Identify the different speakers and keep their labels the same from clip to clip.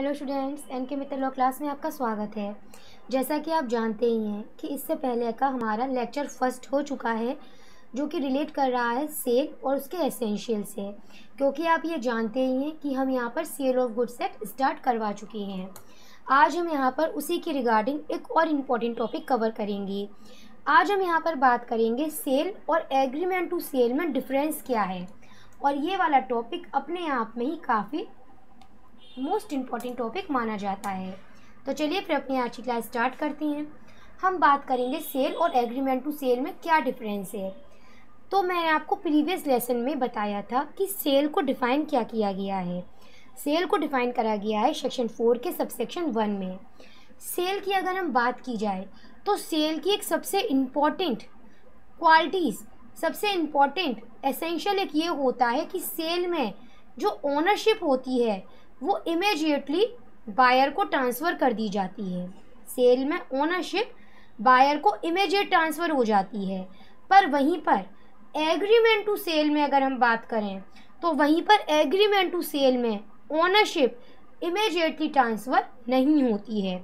Speaker 1: Hello students N के मित्र law class में आपका स्वागत है। जैसा कि आप जानते ही हैं कि इससे पहले का हमारा लेक्चर फ़र्स्ट हो चुका है, जो कि रिलेट कर रहा है सेल और उसके एसेंशियल से। क्योंकि आप ये जानते ही हैं कि हम यहाँ पर sale of good set start करवा चुके हैं। आज हम यहाँ पर उसी के रिगार्डिंग एक और इंपॉर्टेंट टॉपिक कवर करेंगे। आज हम यहाँ पर बात करेंगे सेल और एग्रीमेंट टू सेल में डिफरेंस क्या है। और ये वाला टॉपिक अपने आप में ही काफ़ी मोस्ट इंपॉर्टेंट टॉपिक माना जाता है। तो चलिए फिर अपनी आज की क्लास स्टार्ट करते हैं। हम बात करेंगे सेल और एग्रीमेंट टू सेल में क्या डिफरेंस है। तो मैंने आपको प्रीवियस लेसन में बताया था कि सेल को डिफ़ाइन क्या किया गया है। सेल को डिफ़ाइन करा गया है सेक्शन फोर के सबसेक्शन वन में। सेल की अगर हम बात की जाए तो सेल की एक सबसे इंपॉर्टेंट क्वालिटीज़ सबसे इंपॉर्टेंट एसेंशियल एक ये होता है कि सेल में जो ओनरशिप होती है वो इमीडिएटली बायर को ट्रांसफ़र कर दी जाती है। सेल में ओनरशिप बायर को इमीडिएट ट्रांसफ़र हो जाती है। पर वहीं पर एग्रीमेंट टू सेल में अगर हम बात करें तो वहीं पर एग्रीमेंट टू सेल में ओनरशिप इमीडिएटली ट्रांसफ़र नहीं होती है।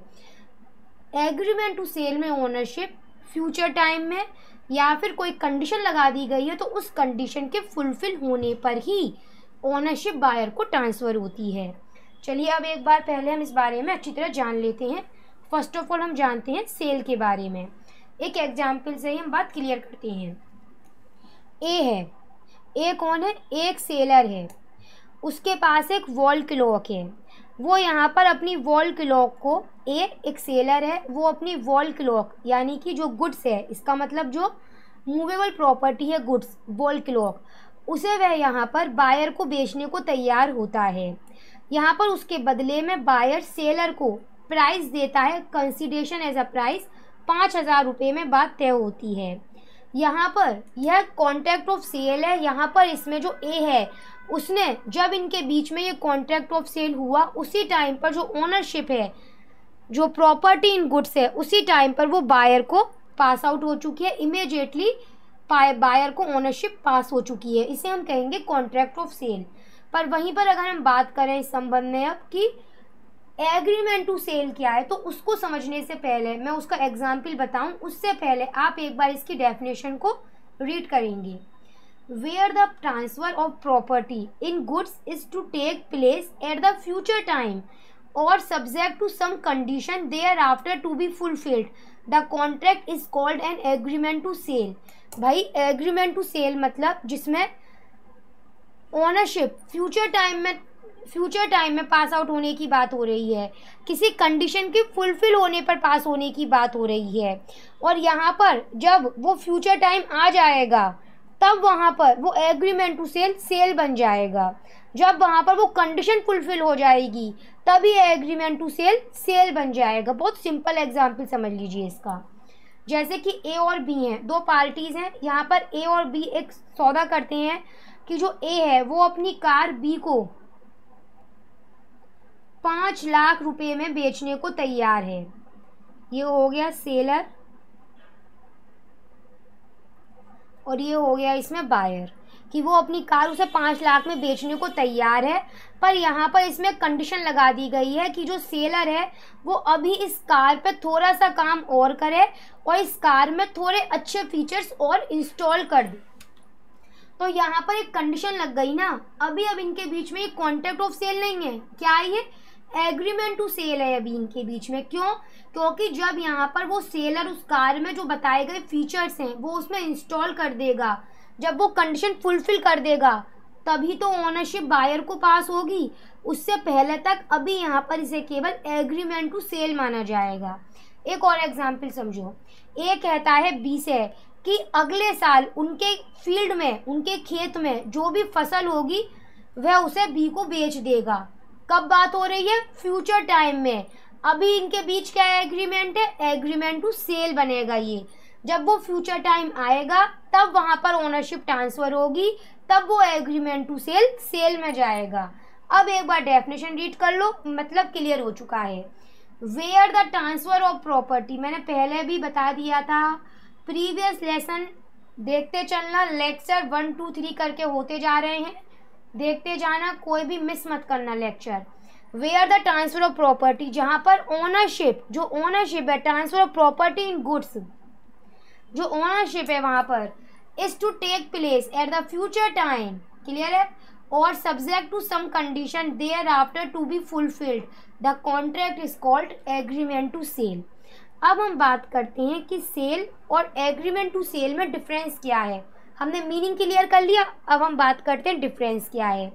Speaker 1: एग्रीमेंट टू सेल में ओनरशिप फ्यूचर टाइम में या फिर कोई कंडीशन लगा दी गई है तो उस कंडीशन के फुलफिल होने पर ही ओनरशिप बायर को ट्रांसफ़र होती है। चलिए अब एक बार पहले हम इस बारे में अच्छी तरह जान लेते हैं। फ़र्स्ट ऑफ़ ऑल हम जानते हैं सेल के बारे में। एक एग्ज़ाम्पल से ही हम बात क्लियर करते हैं। ए है। ए कौन है? एक सेलर है। उसके पास एक वॉल क्लॉक है। वो यहाँ पर अपनी वॉल क्लॉक को ए एक सेलर है, वो अपनी वॉल क्लॉक यानी कि जो गुड्स है, इसका मतलब जो मूवेबल प्रॉपर्टी है गुड्स वॉल क्लॉक उसे वह यहाँ पर बायर को बेचने को तैयार होता है। यहाँ पर उसके बदले में बायर सेलर को प्राइस देता है कंसिडेशन एज अ प्राइस पाँच हज़ार रुपये में बात तय होती है। यहाँ पर यह कॉन्ट्रैक्ट ऑफ़ सेल है, यहाँ पर इसमें जो ए है, उसने जब इनके बीच में ये कॉन्ट्रैक्ट ऑफ़ सेल हुआ, उसी टाइम पर जो ओनरशिप है, जो प्रॉपर्टी इन गुड्स है, उसी टाइम पर वो बायर को पास आउट हो चुकी है इमीडिएटली बायर को ओनरशिप पास हो चुकी है। इसे हम कहेंगे कॉन्ट्रैक्ट ऑफ़ सेल पर वहीं पर अगर हम बात करें इस संबंध में अब कि एग्रीमेंट टू सेल क्या है तो उसको समझने से पहले, मैं उसका एग्ज़ाम्पल बताऊँ, उससे पहले आप एक बार इसकी डेफिनेशन को रीड करेंगे। Where the transfer of property in goods is to take place at the future time और subject to some condition thereafter to be fulfilled the contract is called an agreement to sale भाई agreement to sale मतलब जिसमें ownership future time में future time में pass out होने की बात हो रही है। किसी कंडीशन के फुलफिल होने पर पास होने की बात हो रही है। और यहाँ पर जब वो फ्यूचर टाइम आ जाएगा, तब वहाँ पर वो एग्रीमेंट टू सेल सेल बन जाएगा। जब वहाँ पर वो कंडीशन फुलफिल हो जाएगी, तभी एग्रीमेंट टू सेल सेल बन जाएगा। बहुत सिंपल एग्ज़ाम्पल समझ लीजिए इसका। जैसे कि ए और बी हैं, दो पार्टीज़ हैं। यहाँ पर ए और बी एक सौदा करते हैं। कि जो ए है, वो अपनी कार बी को पाँच लाख रुपए में बेचने को तैयार है। ये हो गया सेलर और ये हो गया इसमें बायर कि वो अपनी कार उसे पाँच लाख में बेचने को तैयार है। पर यहाँ पर इसमें कंडीशन लगा दी गई है कि जो सेलर है, वो अभी इस कार पे थोड़ा सा काम और करे और इस कार में थोड़े अच्छे फीचर्स और इंस्टॉल कर दे। तो यहाँ पर एक कंडीशन लग गई ना। अभी, अब इनके बीच में ये कॉन्ट्रैक्ट ऑफ़ सेल नहीं है। क्या है ये एग्रीमेंट टू सेल है अभी इनके बीच में? क्यों? क्योंकि जब यहाँ पर वो सेलर उस कार में जो बताए गए फीचर्स हैं, वो उसमें इंस्टॉल कर देगा। जब वो कंडीशन फुलफिल कर देगा, तभी तो ओनरशिप बायर को पास होगी। उससे पहले तक अभी यहाँ पर इसे केवल एग्रीमेंट टू सेल माना जाएगा। एक और एग्ज़ाम्पल समझो। ए कहता है बी से कि अगले साल उनके फ़ील्ड में, उनके खेत में जो भी फ़सल होगी, वह उसे बी को बेच देगा। कब बात हो रही है? फ्यूचर टाइम में। अभी इनके बीच क्या एग्रीमेंट है? एग्रीमेंट टू सेल बनेगा ये। जब वो फ्यूचर टाइम आएगा, तब वहाँ पर ओनरशिप ट्रांसफ़र होगी, तब वो एग्रीमेंट टू सेल सेल में जाएगा। अब एक बार डेफिनेशन रीड कर लो मतलब क्लियर हो चुका है। Where the transfer of property मैंने पहले भी बता दिया था। प्रीवियस लेसन देखते चलना, लेक्चर वन, टू, थ्री करके होते जा रहे हैं। देखते जाना, कोई भी मिस मत करना lecture. Where the transfer of property जहाँ पर ओनरशिप जो ओनरशिप है transfer of property in goods जो ओनरशिप है वहाँ पर is to take place at the future time clear है? और subject to some condition thereafter to be fulfilled the contract is called agreement to sale अब हम बात करते हैं कि सेल और एग्रीमेंट टू सेल में डिफरेंस क्या है। हमने मीनिंग क्लियर कर लिया, अब हम बात करते हैं डिफरेंस क्या है।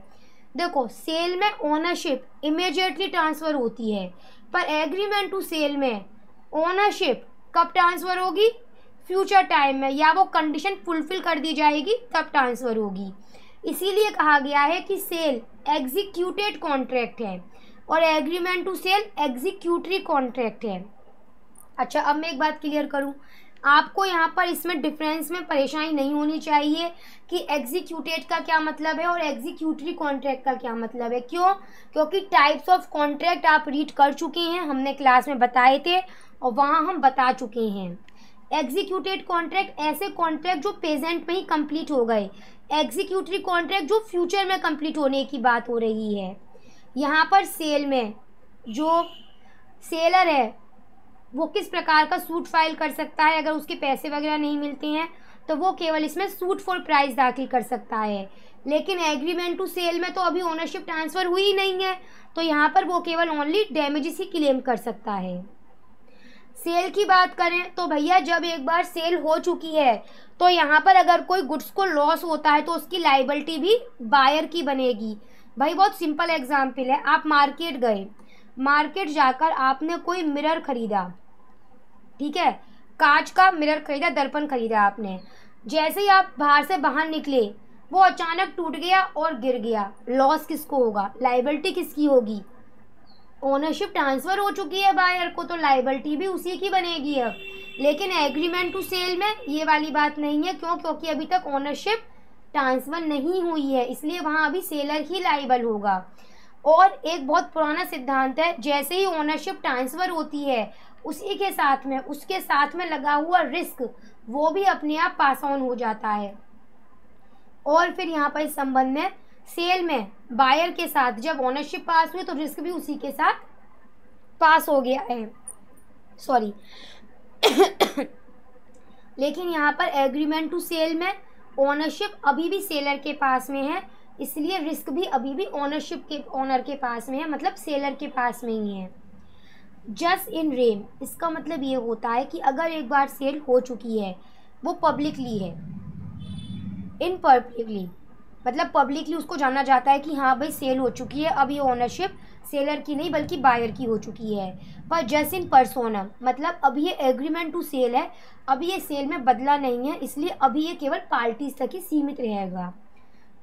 Speaker 1: देखो सेल में ओनरशिप इमीडिएटली ट्रांसफ़र होती है, पर एग्रीमेंट टू सेल में ओनरशिप कब ट्रांसफ़र होगी? फ्यूचर टाइम में, या वो कंडीशन फुलफिल कर दी जाएगी, तब ट्रांसफ़र होगी। इसीलिए कहा गया है कि सेल एग्जीक्यूटेड कॉन्ट्रैक्ट है, और agreement to sale executory contract है। अच्छा अब मैं एक बात क्लियर करूँ। आपको यहाँ पर इसमें डिफरेंस में परेशानी नहीं होनी चाहिए कि एग्जीक्यूटेड का क्या मतलब है और एग्जीक्यूटरी कॉन्ट्रैक्ट का क्या मतलब है। क्यों? क्योंकि टाइप्स ऑफ़ कॉन्ट्रैक्ट आप रीड कर चुके हैं, हमने क्लास में बताए थे और वहाँ हम बता चुके हैं। एग्जीक्यूटेड कॉन्ट्रैक्ट ऐसे कॉन्ट्रैक्ट जो प्रेजेंट में ही कंप्लीट हो गए। एग्जीक्यूटरी कॉन्ट्रैक्ट जो फ्यूचर में कंप्लीट होने की बात हो रही है। यहाँ पर सेल में जो सेलर है वो किस प्रकार का सूट फ़ाइल कर सकता है? अगर उसके पैसे वगैरह नहीं मिलते हैं तो वो केवल इसमें सूट फॉर प्राइस दाखिल कर सकता है। लेकिन एग्रीमेंट टू सेल में तो अभी ओनरशिप ट्रांसफ़र हुई ही नहीं है तो यहाँ पर वो केवल ओनली डैमेजेस ही क्लेम कर सकता है। सेल की बात करें तो भैया, जब एक बार सेल हो चुकी है तो यहाँ पर अगर कोई गुड्स को लॉस होता है तो उसकी लाइबिलिटी भी बायर की बनेगी। भाई, बहुत सिंपल एग्ज़ाम्पल है। आप मार्केट गए। मार्केट जाकर आपने कोई मिरर खरीदा। ठीक है? कांच का मिरर खरीदा, दर्पण खरीदा आपने। जैसे ही आप बाहर से बाहर निकले, वो अचानक टूट गया और गिर गया। लॉस किसको होगा? लाइबिलिटी किसकी होगी? ओनरशिप ट्रांसफ़र हो चुकी है बायर को तो लाइबिलिटी भी उसी की बनेगी अब। लेकिन एग्रीमेंट टू सेल में ये वाली बात नहीं है। क्यों? क्योंकि अभी तक ओनरशिप ट्रांसफ़र नहीं हुई है, इसलिए वहाँ अभी सेलर ही लाइबल होगा। और एक बहुत पुराना सिद्धांत है, जैसे ही ओनरशिप ट्रांसफ़र होती है उसी के साथ में, उसके साथ में लगा हुआ रिस्क, वो भी अपने आप पास ऑन हो जाता है। और फिर यहाँ पर इस संबंध में, सेल में, बायर के साथ, जब ओनरशिप पास हुई तो रिस्क भी उसी के साथ पास हो गया है। सॉरी लेकिन यहाँ पर एग्रीमेंट टू सेल में ओनरशिप अभी भी सेलर के पास में है, इसलिए रिस्क भी अभी भी ओनरशिप के ओनर के पास में है मतलब सेलर के पास में ही है। जस्ट इन रेम इसका मतलब ये होता है कि अगर एक बार सेल हो चुकी है, वो पब्लिकली है। इन पब्लिकली मतलब पब्लिकली उसको जाना जाता है कि हाँ भाई सेल हो चुकी है, अब ये ओनरशिप सेलर की नहीं, बल्कि बायर की हो चुकी है। पर जस्ट इन परसोनम मतलब अभी ये एग्रीमेंट टू सेल है अभी ये सेल में बदला नहीं है, इसलिए अभी ये केवल पार्टीज़ तक ही सीमित रहेगा।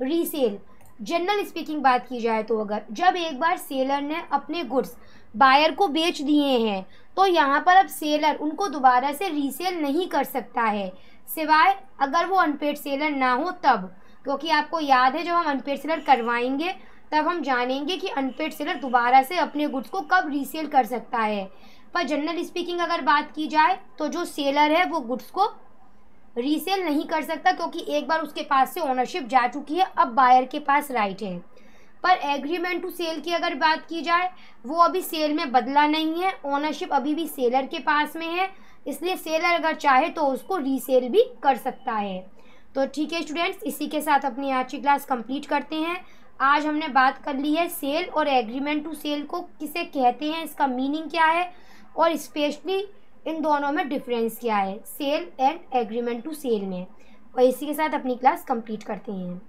Speaker 1: रीसेल जनरल स्पीकिंग बात की जाए तो अगर, जब एक बार सेलर ने अपने गुड्स बायर को बेच दिए हैं। तो यहाँ पर अब सेलर उनको दोबारा से रीसेल नहीं कर सकता है। सिवाय अगर वो अनपेड सेलर ना हो तब, क्योंकि आपको याद है जब हम अनपेड सेलर करवाएँगे, तब हम जानेंगे कि अनपेड सेलर दोबारा से अपने गुड्स को कब रीसेल कर सकता है। पर जनरल स्पीकिंग अगर बात की जाए तो जो सेलर है वो गुड्स को रीसेल नहीं कर सकता, क्योंकि एक बार उसके पास से ओनरशिप जा चुकी है, अब बायर के पास राइट है। पर एग्रीमेंट टू सेल की अगर बात की जाए, वो अभी सेल में बदला नहीं है। ओनरशिप अभी भी सेलर के पास में है। इसलिए सेलर अगर चाहे तो उसको रीसेल भी कर सकता है। तो ठीक है स्टूडेंट्स इसी के साथ अपनी आज की क्लास कंप्लीट करते हैं। आज हमने बात कर ली है सेल और एग्रीमेंट टू सेल को किसे कहते हैं, इसका मीनिंग क्या है और स्पेशली इन दोनों में डिफरेंस क्या है sale and agreement to sale में। और इसी के साथ अपनी क्लास कंप्लीट करते हैं।